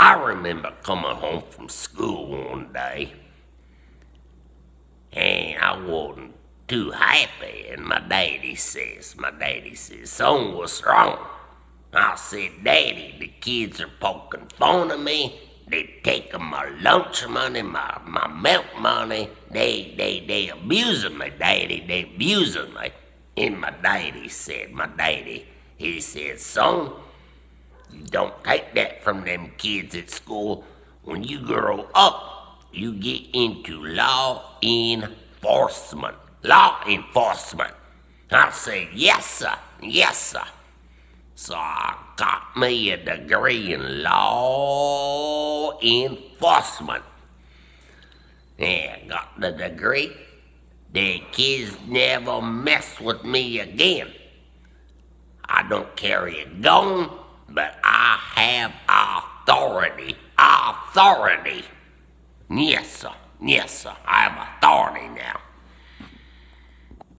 I remember coming home from school one day, and I wasn't too happy, and my daddy says, my daddy says, son, what's wrong? I said, Daddy, the kids are poking fun at me. They taking my lunch money, my, my milk money. They, they, they abusing me, Daddy. They abusing me. And my daddy said, my daddy, he said, son, you don't take that from them kids at school. When you grow up, you get into law enforcement. Law enforcement. I said, yes, sir. Yes, sir. So I got me a degree in law enforcement. Yeah, got the degree. The kids never mess with me again. I don't carry a gun, but I have authority. Authority. Yes, sir. Yes, sir. I have authority now.